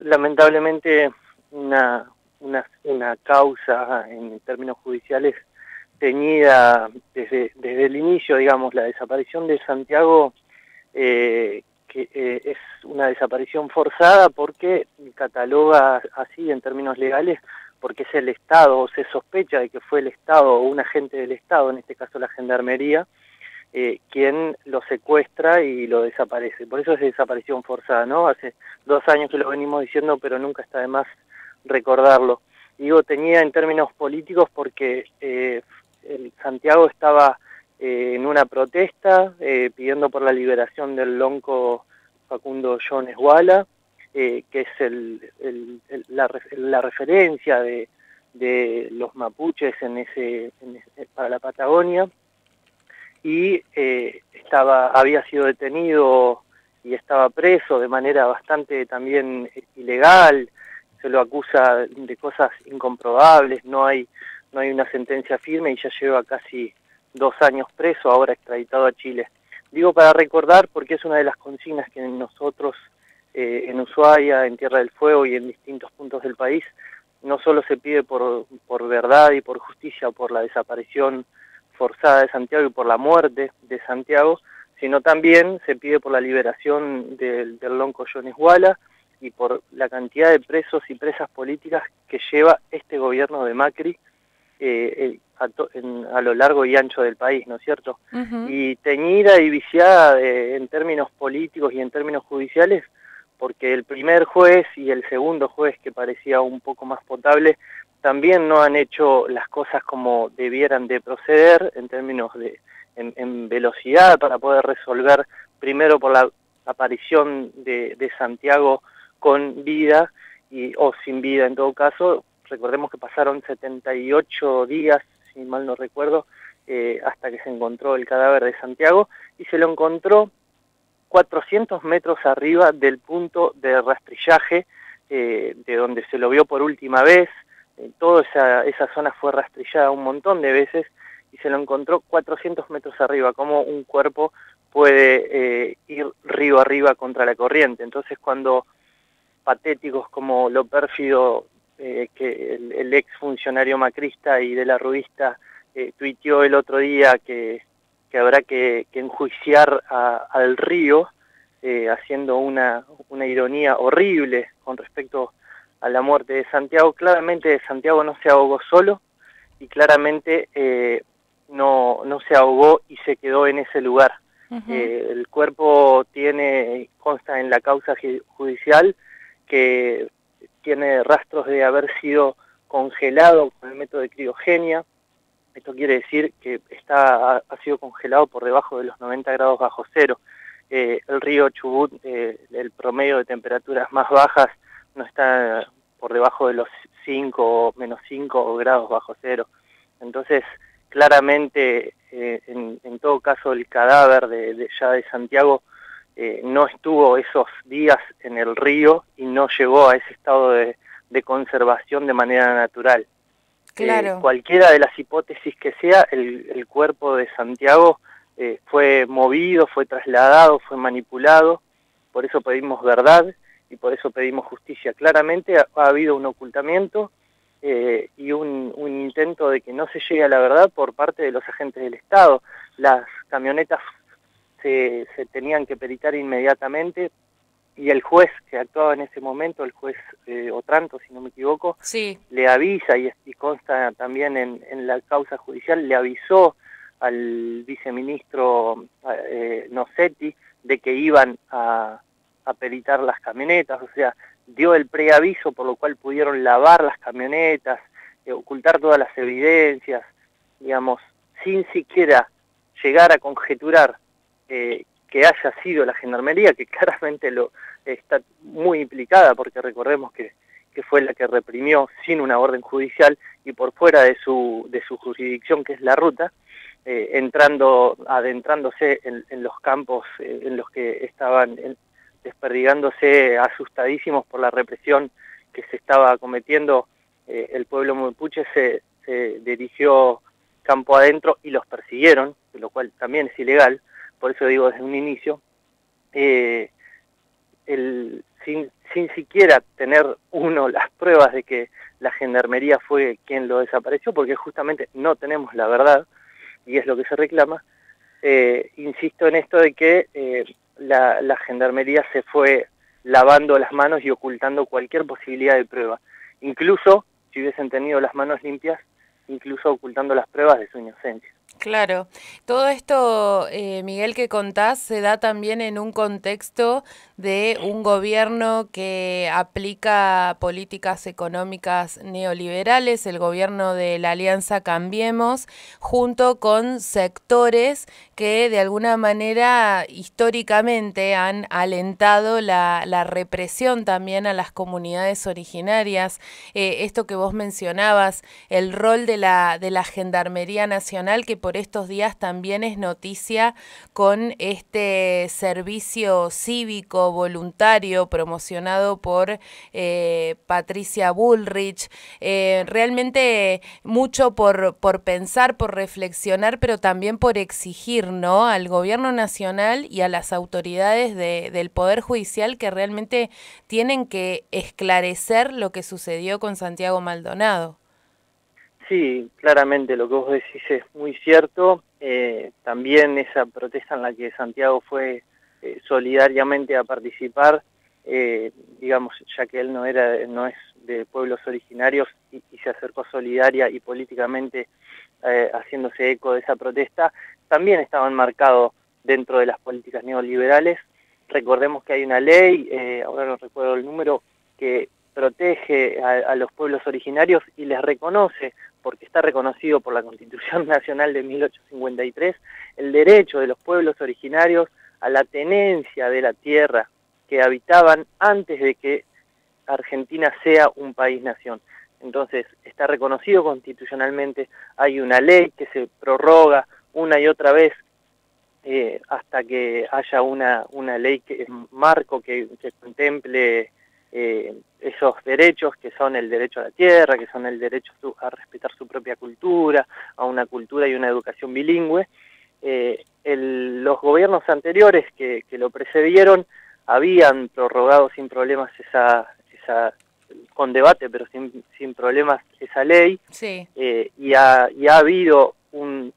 Lamentablemente una, una, una causa en términos judiciales teñida desde, desde el inicio, digamos, la desaparición de Santiago, eh, que eh, es una desaparición forzada porque cataloga así en términos legales, porque es el Estado o se sospecha de que fue el Estado o un agente del Estado, en este caso la Gendarmería, eh, quien lo secuestra y lo desaparece. Por eso es desaparición forzada, ¿no? Hace dos años que lo venimos diciendo, pero nunca está de más recordarlo. Digo, tenía en términos políticos porque eh, el Santiago estaba eh, en una protesta eh, pidiendo por la liberación del lonco Facundo Jones Walla, que es el, el, la, la, referencia de, de, los mapuches en ese, en ese, para la Patagonia, y estaba había sido detenido y estaba preso de manera bastante también ilegal, se lo acusa de cosas incomprobables, no hay, no hay una sentencia firme y ya lleva casi dos años preso, ahora extraditado a Chile. Digo para recordar porque es una de las consignas que nosotros eh, en Ushuaia, en Tierra del Fuego y en distintos puntos del país, no solo se pide por, por verdad y por justicia por la desaparición forzada de Santiago y por la muerte de Santiago, sino también se pide por la liberación del, del lonco Jones Walla, y por la cantidad de presos y presas políticas que lleva este gobierno de Macri eh, a, en, a, lo largo y ancho del país, ¿no es cierto? Uh -huh. Y teñida y viciada de, en términos políticos y en términos judiciales, porque el primer juez y el segundo juez, que parecía un poco más potable, también no han hecho las cosas como debieran de proceder en términos de en, velocidad para poder resolver primero por la aparición de, de Santiago con vida y, o sin vida en todo caso. Recordemos que pasaron 78 días, si mal no recuerdo, eh, hasta que se encontró el cadáver de Santiago y se lo encontró 400 metros arriba del punto de rastrillaje eh, de donde se lo vio por última vez. Eh, toda esa, esa zona fue rastrillada un montón de veces y se lo encontró 400 metros arriba, como un cuerpo puede eh, ir río arriba contra la corriente. Entonces cuando patéticos como lo pérfido eh, que el, ex funcionario macrista y de la revista eh, tuiteó el otro día que, habrá que, que enjuiciar a, al río, eh, haciendo una, una ironía horrible con respecto a la muerte de Santiago. Claramente Santiago no se ahogó solo y claramente eh, no, no se ahogó y se quedó en ese lugar. Uh -huh. eh, el cuerpo tiene, consta en la causa judicial, que tiene rastros de haber sido congelado con el método de criogenia. Esto quiere decir que está, ha, sido congelado por debajo de los 90 grados bajo cero. Eh, el río Chubut, eh, el promedio de temperaturas más bajas no está por debajo de los 5 o menos 5 grados bajo cero. Entonces, claramente, eh, en, en, todo caso, el cadáver de, de ya de Santiago eh, no estuvo esos días en el río y no llegó a ese estado de, de conservación de manera natural. Claro. Eh, cualquiera de las hipótesis que sea, el, el cuerpo de Santiago eh, fue movido, fue trasladado, fue manipulado, por eso pedimos verdad y por eso pedimos justicia. Claramente ha, ha habido un ocultamiento eh, y un, un, intento de que no se llegue a la verdad por parte de los agentes del Estado. Las camionetas se, se tenían que peritar inmediatamente y el juez que actuaba en ese momento, el juez eh, Otranto, si no me equivoco, sí. le avisa y, y consta también en, en, la causa judicial, le avisó al viceministro eh, Nocetti de que iban a, a peritar las camionetas, o sea, dio el preaviso por lo cual pudieron lavar las camionetas, eh, ocultar todas las evidencias, digamos, sin siquiera llegar a conjeturar eh, que haya sido la gendarmería, que claramente lo está muy implicada, porque recordemos que, que fue la que reprimió sin una orden judicial y por fuera de su, de su jurisdicción, que es la ruta, eh, entrando, adentrándose en, los campos eh, en los que estaban en, desperdigándose asustadísimos por la represión que se estaba cometiendo, eh, el pueblo mapuche se, se dirigió campo adentro y los persiguieron, lo cual también es ilegal, por eso digo desde un inicio, eh, el, sin, sin siquiera tener uno las pruebas de que la gendarmería fue quien lo desapareció, porque justamente no tenemos la verdad, y es lo que se reclama, eh, insisto en esto de que eh, la, la gendarmería se fue lavando las manos y ocultando cualquier posibilidad de prueba. Incluso, si hubiesen tenido las manos limpias, incluso ocultando las pruebas de su inocencia. Claro, todo esto, eh, Miguel, que contás, se da también en un contexto de un gobierno que aplica políticas económicas neoliberales, el gobierno de la Alianza Cambiemos, junto con sectores que de alguna manera históricamente han alentado la, represión también a las comunidades originarias. Eh, esto que vos mencionabas, el rol de la, de la Gendarmería Nacional, que por estos días también es noticia con este servicio cívico voluntario promocionado por eh, Patricia Bullrich. Eh, realmente mucho por, por pensar, por reflexionar, pero también por exigir ¿no? al gobierno nacional y a las autoridades del Poder Judicial que realmente tienen que esclarecer lo que sucedió con Santiago Maldonado. Sí, claramente lo que vos decís es muy cierto. Eh, también esa protesta en la que Santiago fue eh, solidariamente a participar, eh, digamos, ya que él no era, no es de pueblos originarios y, se acercó solidaria y políticamente haciéndose eco de esa protesta, también estaba enmarcado dentro de las políticas neoliberales. Recordemos que hay una ley, ahora no recuerdo el número, que protege a, los pueblos originarios y les reconoce, porque está reconocido por la Constitución Nacional de 1853, el derecho de los pueblos originarios a la tenencia de la tierra que habitaban antes de que Argentina sea un país-nación. Entonces, está reconocido constitucionalmente, hay una ley que se prorroga una y otra vez eh, hasta que haya una, una ley que marco que, contemple eh, esos derechos que son el derecho a la tierra, que son el derecho a respetar su propia cultura, a una cultura y una educación bilingüe. Eh, los gobiernos anteriores que, lo precedieron habían prorrogado sin problemas esa, esa con debate, pero sin, sin problemas esa ley, eh, y, ha, y ha habido un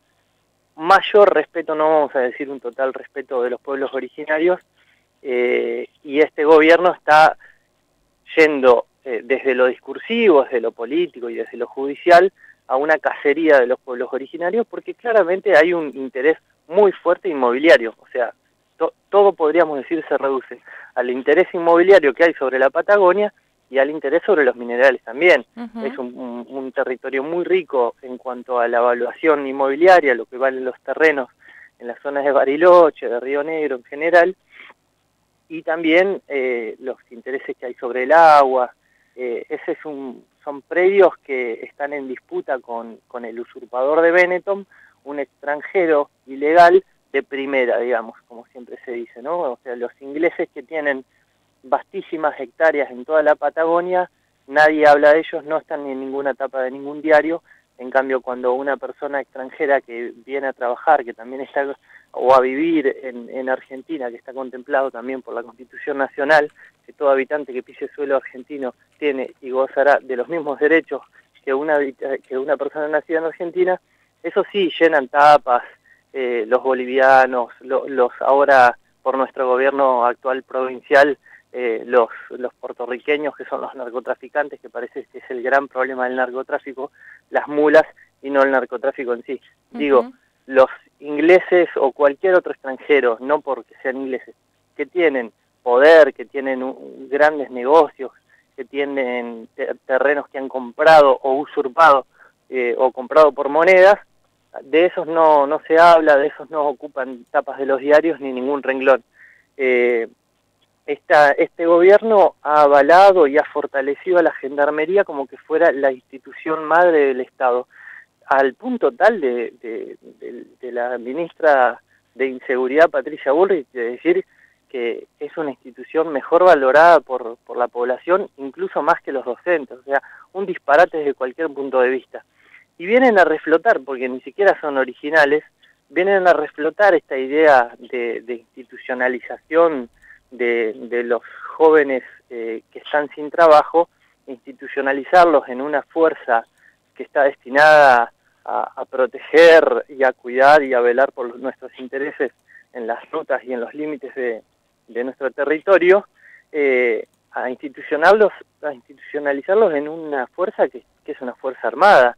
mayor respeto, no vamos a decir un total respeto de los pueblos originarios, y este gobierno está yendo eh, desde lo discursivo, desde lo político y desde lo judicial a una cacería de los pueblos originarios porque claramente hay un interés muy fuerte inmobiliario, o sea, todo podríamos decir se reduce al interés inmobiliario que hay sobre la Patagonia y al interés sobre los minerales también. Es un, un, territorio muy rico en cuanto a la evaluación inmobiliaria, lo que valen los terrenos en las zonas de Bariloche, de Río Negro en general, y también eh, los intereses que hay sobre el agua. Eh, ese es un, son predios que están en disputa con, con el usurpador de Benetton, un extranjero ilegal de primera, digamos, como siempre se dice, ¿no? O sea, los ingleses que tienen vastísimas hectáreas en toda la Patagonia, nadie habla de ellos, no están en ninguna etapa de ningún diario, en cambio cuando una persona extranjera que viene a trabajar, que también está o a vivir en, Argentina, que está contemplado también por la Constitución Nacional, todo habitante que pise suelo argentino tiene y gozará de los mismos derechos que una, que una persona nacida en Argentina, eso sí, llenan tapas, eh, los bolivianos, los ahora por nuestro gobierno actual provincial, eh, los, los puertorriqueños que son los narcotraficantes, que parece que es el gran problema del narcotráfico, las mulas y no el narcotráfico en sí. Digo, los ingleses o cualquier otro extranjero, no porque sean ingleses, que tienen poder, que tienen grandes negocios, que tienen terrenos que han comprado o usurpado eh, o comprado por monedas, de esos no, no se habla, de esos no ocupan tapas de los diarios ni ningún renglón. Eh, esta, este gobierno ha avalado y ha fortalecido a la Gendarmería como que fuera la institución madre del Estado al punto tal de, de, la ministra de Inseguridad, Patricia Bullrich, de decir que es una institución mejor valorada por, por la población, incluso más que los docentes, o sea, un disparate desde cualquier punto de vista. Y vienen a reflotar, porque ni siquiera son originales, vienen a reflotar esta idea de, institucionalización de, de, los jóvenes que están sin trabajo, institucionalizarlos en una fuerza que está destinada a, proteger y a cuidar y a velar por nuestros intereses en las rutas y en los límites de, nuestro territorio, eh, a, institucionarlos, a institucionalizarlos en una fuerza que, es una fuerza armada.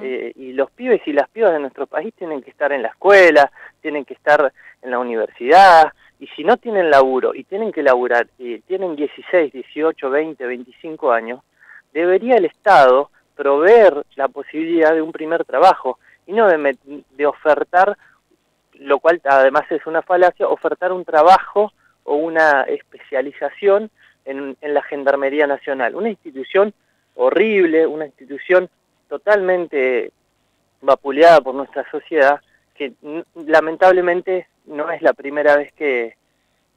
Eh, y los pibes y las pibas de nuestro país tienen que estar en la escuela, tienen que estar en la universidad, y si no tienen laburo y tienen que laburar, y tienen 16, 18, 20, 25 años, debería el Estado proveer la posibilidad de un primer trabajo y no de, de ofertar, lo cual además es una falacia, ofertar un trabajo o una especialización en, en la Gendarmería Nacional. Una institución horrible, una institución totalmente vapuleada por nuestra sociedad, que lamentablemente no es la primera vez que,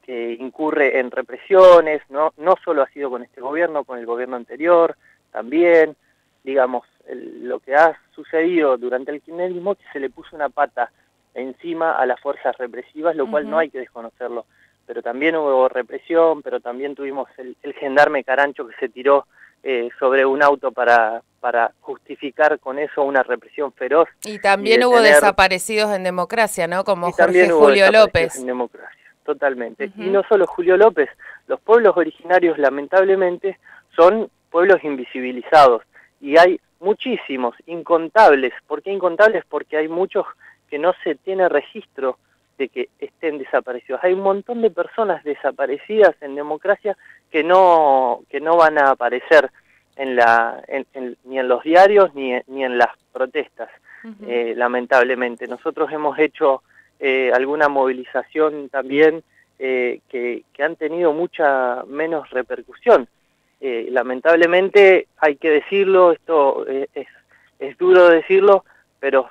que incurre en represiones, no, no solo ha sido con este gobierno, con el gobierno anterior también, digamos, lo que ha sucedido durante el kirchnerismo, que se le puso una pata encima a las fuerzas represivas, lo cual no hay que desconocerlo. Pero también hubo represión, pero también tuvimos el, gendarme Carancho que se tiró eh, sobre un auto para, para justificar con eso una represión feroz. Y también hubo desaparecidos en democracia, ¿no? Como Jorge Julio López. En democracia, totalmente. Y no solo Julio López, los pueblos originarios lamentablemente son pueblos invisibilizados y hay muchísimos, incontables. ¿Por qué incontables? Porque hay muchos que no se tiene registro de que estén desaparecidos. Hay un montón de personas desaparecidas en democracia que no, que no van a aparecer en la, ni en los diarios ni, ni en las protestas, eh, lamentablemente. Nosotros hemos hecho eh, alguna movilización también eh, que, que han tenido mucha menos repercusión. Eh, lamentablemente hay que decirlo, esto eh, es, es, duro decirlo, pero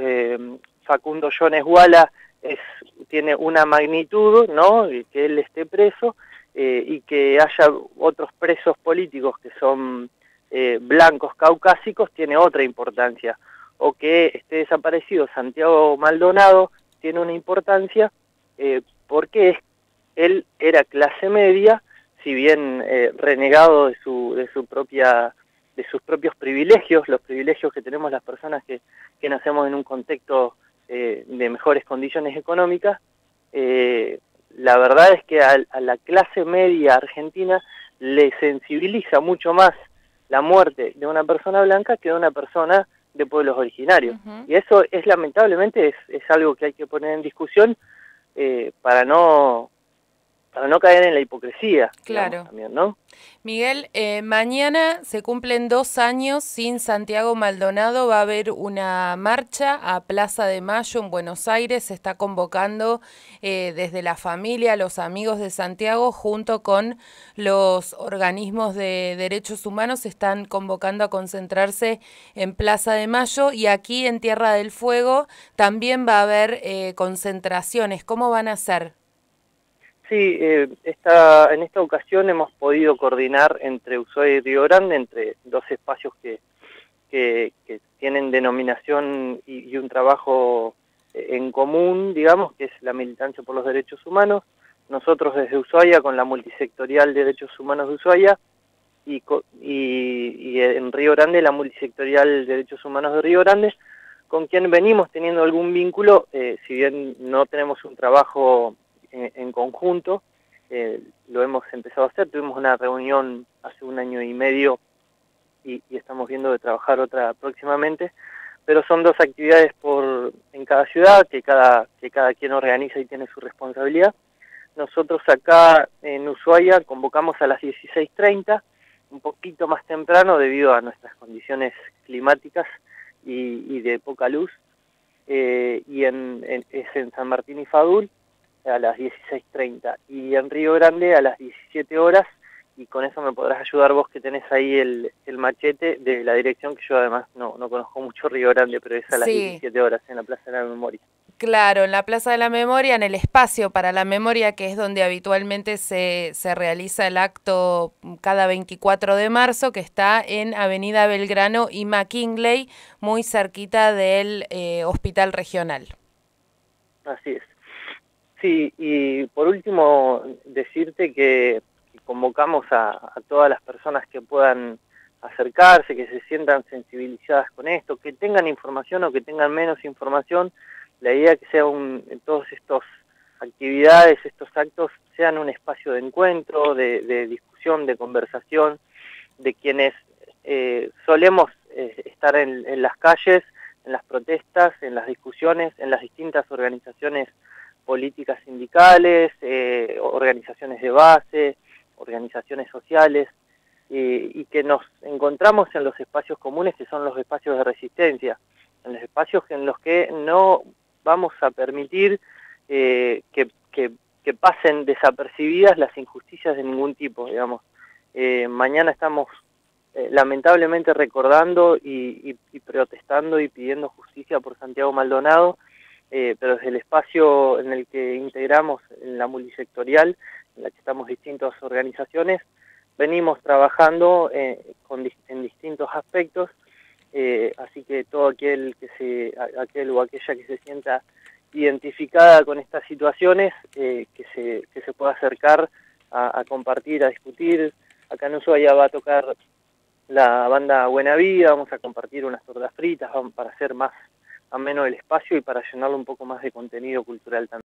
eh, Facundo Jones Walla es, tiene una magnitud, ¿no? Que él esté preso y que haya otros presos políticos que son blancos caucásicos tiene otra importancia. O que esté desaparecido Santiago Maldonado tiene una importancia porque él era clase media si bien eh, renegado de su, de su propia de sus propios privilegios, los privilegios que tenemos las personas que, que nacemos en un contexto eh, de mejores condiciones económicas, eh, la verdad es que a, la clase media argentina le sensibiliza mucho más la muerte de una persona blanca que de una persona de pueblos originarios. Y eso es lamentablemente es, es, algo que hay que poner en discusión para no para no caer en la hipocresía. Claro. También, ¿no? Miguel, eh, mañana se cumplen dos años sin Santiago Maldonado. Va a haber una marcha a Plaza de Mayo en Buenos Aires. Se está convocando eh, desde la familia, los amigos de Santiago, junto con los organismos de derechos humanos, se están convocando a concentrarse en Plaza de Mayo. Y aquí en Tierra del Fuego también va a haber eh, concentraciones. ¿Cómo van a ser? Sí, eh, esta, en esta ocasión hemos podido coordinar entre Ushuaia y Río Grande, entre dos espacios que, que, tienen denominación y, un trabajo eh, en común, digamos, que es la militancia por los derechos humanos. Nosotros desde Ushuaia, con la multisectorial de derechos humanos de Ushuaia, y, y, en Río Grande, la multisectorial de derechos humanos de Río Grande, con quien venimos teniendo algún vínculo, eh, si bien no tenemos un trabajo en, conjunto, eh, lo hemos empezado a hacer, tuvimos una reunión hace un año y medio y, estamos viendo de trabajar otra próximamente, pero son dos actividades por en cada ciudad que cada, que cada quien organiza y tiene su responsabilidad. Nosotros acá en Ushuaia convocamos a las 16.30, un poquito más temprano debido a nuestras condiciones climáticas y, de poca luz, eh, y en, es en San Martín y Fadul, a las 16.30 y en Río Grande a las 17 horas y con eso me podrás ayudar vos que tenés ahí el, el machete de la dirección que yo además no, no conozco mucho Río Grande, pero es a las 17 horas en la Plaza de la Memoria. Claro, en la Plaza de la Memoria, en el espacio para la memoria, que es donde habitualmente se, se realiza el acto cada 24 de marzo, que está en Avenida Belgrano y McKinley, muy cerquita del eh, Hospital Regional. Así es. Sí, y por último decirte que convocamos a, todas las personas que puedan acercarse, que se sientan sensibilizadas con esto, que tengan información o que tengan menos información, la idea que sea un, todos estos actividades, estos actos, sean un espacio de encuentro, de, discusión, de conversación, de quienes eh, solemos eh, estar en, las calles, en las protestas, en las discusiones, en las distintas organizaciones políticas sindicales, eh, organizaciones de base, organizaciones sociales, y que nos encontramos en los espacios comunes que son los espacios de resistencia, en los espacios en los que no vamos a permitir eh, que, pasen desapercibidas las injusticias de ningún tipo, digamos. Eh, mañana estamos eh, lamentablemente recordando y, protestando y pidiendo justicia por Santiago Maldonado, pero desde el espacio en el que integramos en la multisectorial, en la que estamos distintas organizaciones, venimos trabajando con, en distintos aspectos, así que todo aquel que se, aquel o aquella que se sienta identificada con estas situaciones, eh, que, se, que se pueda acercar a, compartir, a discutir. Acá en Ushuaia va a tocar la banda Buena Vida, vamos a compartir unas tortas fritas para hacer más ameno el espacio y para llenarlo un poco más de contenido cultural también.